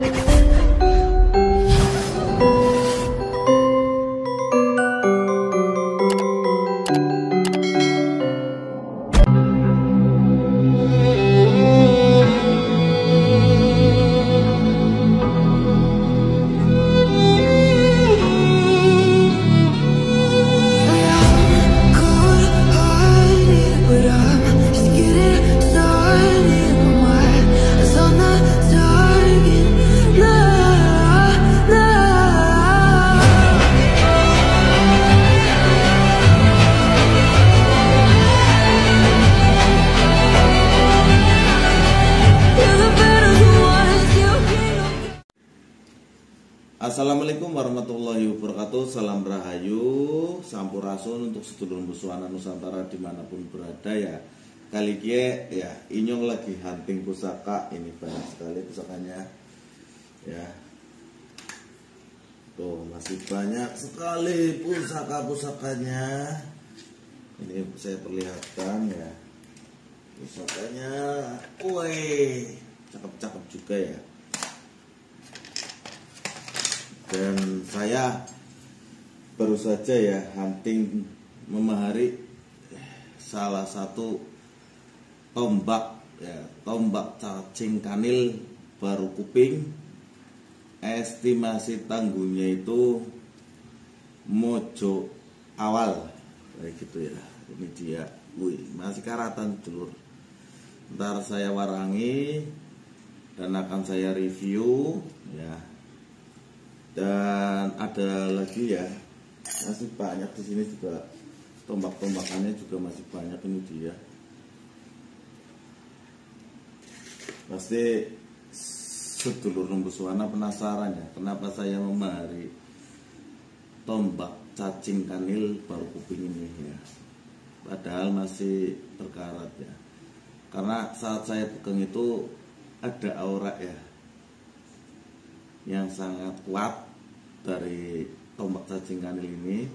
you. Assalamualaikum warahmatullahi wabarakatuh. Salam Rahayu Sampurasun untuk sedulur musuhana Nusantara di mana pun berada ya. Kali kia ya Inyong lagi hunting pusaka. Ini banyak sekali pusakanya Ya. Tuh masih banyak sekali pusaka-pusakanya. Ini saya perlihatkan ya. Pusakanya Wih Cakep-cakep juga ya dan saya baru saja ya hunting memahari salah satu tombak ya tombak cacing kanil baru kuping. Estimasi tangguhnya itu mojo awal. Kayak gitu ya ini dia. Wih masih karatan dulur ntar saya warangi dan akan saya review ya dan ada lagi ya masih banyak di sini juga. Tombak-tombakannya juga masih banyak ini dia. Pasti sedulur Suwana penasaran ya kenapa saya memahari tombak cacing kanil baru kuping ini ya. Padahal masih berkarat ya. Karena saat saya pegang itu ada aura ya yang sangat kuat dari tombak cacing kanil ini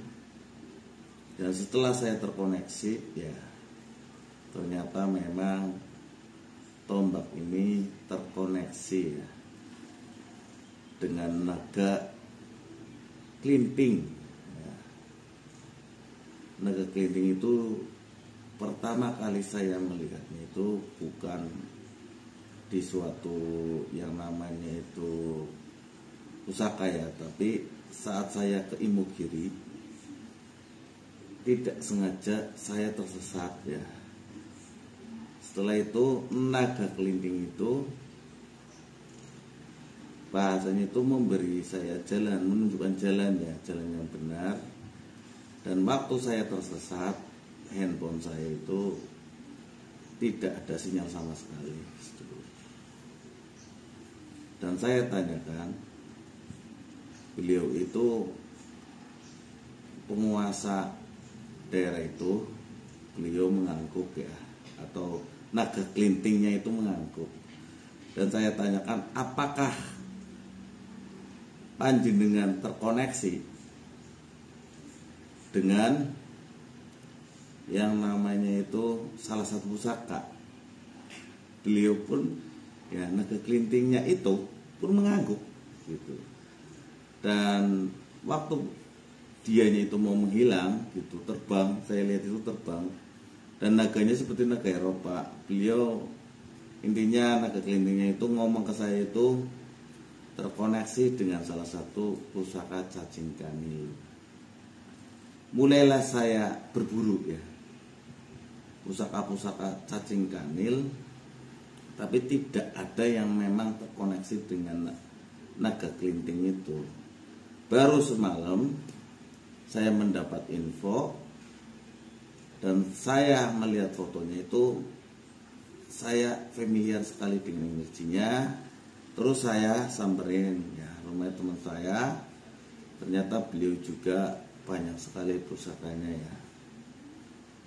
dan setelah saya terkoneksi ya ternyata memang tombak ini terkoneksi ya dengan naga kelinting ya. naga kelinting itu pertama kali saya melihatnya itu bukan di suatu yang namanya itu pusaka ya tapi saat saya ke Imogiri tidak sengaja saya tersesat ya. Setelah itu naga kelinting itu bahasanya itu memberi saya jalan menunjukkan jalan ya jalan yang benar. Dan waktu saya tersesat handphone saya itu tidak ada sinyal sama sekali. Dan saya tanyakan beliau itu penguasa daerah itu beliau mengangguk ya atau naga kelintingnya itu mengangguk dan saya tanyakan apakah panjenengan terkoneksi dengan yang namanya itu salah satu pusaka? Beliau pun ya naga kelintingnya itu pun mengangguk gitu dan waktu dianya itu mau menghilang gitu terbang saya lihat itu terbang dan naganya seperti naga Eropa. Beliau intinya naga kelintingnya itu ngomong ke saya itu terkoneksi dengan salah satu pusaka cacing kanil. Mulailah saya berburu ya. Pusaka-pusaka cacing kanil tapi tidak ada yang memang terkoneksi dengan naga kelinting itu baru semalam saya mendapat info dan saya melihat fotonya itu saya familiar sekali dengan energinya. Terus saya samperin ya rumah teman saya ternyata beliau juga banyak sekali pusakanya ya.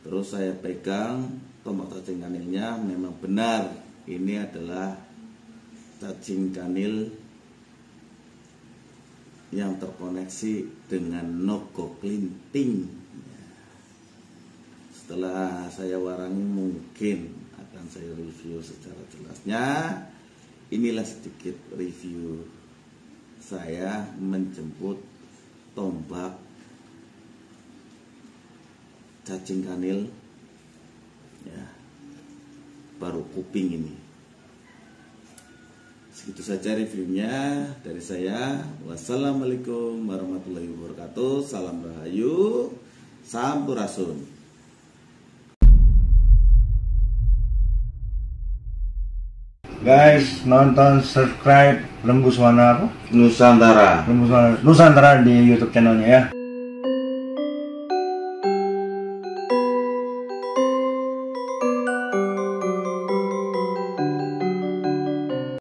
Terus saya pegang tombak cacing kanilnya memang benar ini adalah cacing kanil yang terkoneksi dengan Nogo Klinting. Setelah saya warangi mungkin akan saya review secara jelasnya. inilah sedikit review saya menjemput tombak cacing kanil ya baru kuping ini segitu saja reviewnya dari saya. Wassalamualaikum warahmatullahi wabarakatuh. Salam rahayu sampurasun Guys, nonton, subscribe Lembu Suara apa? Nusantara. Lembu Suara Nusantara di YouTube channelnya ya.